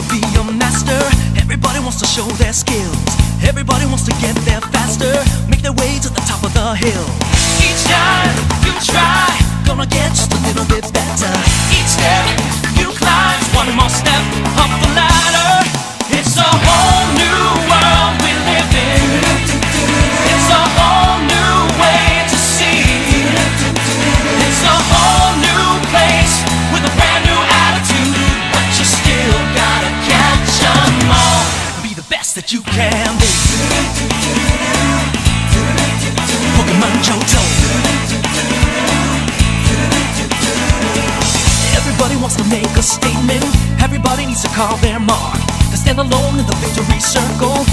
to be a master. Everybody wants to show their skills. Everybody wants to get there faster. Make their way to the top of the hill. Best that you can be. Pokemon Johto. Everybody wants to make a statement. Everybody needs to carve their mark. To stand alone in the victory circle.